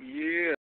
Yeah.